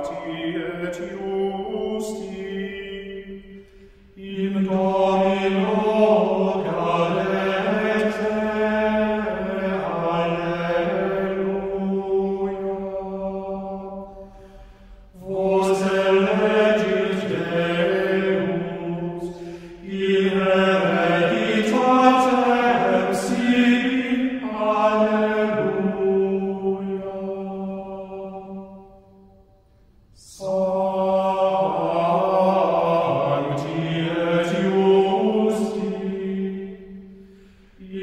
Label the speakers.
Speaker 1: Sancti et Justi, in Domine,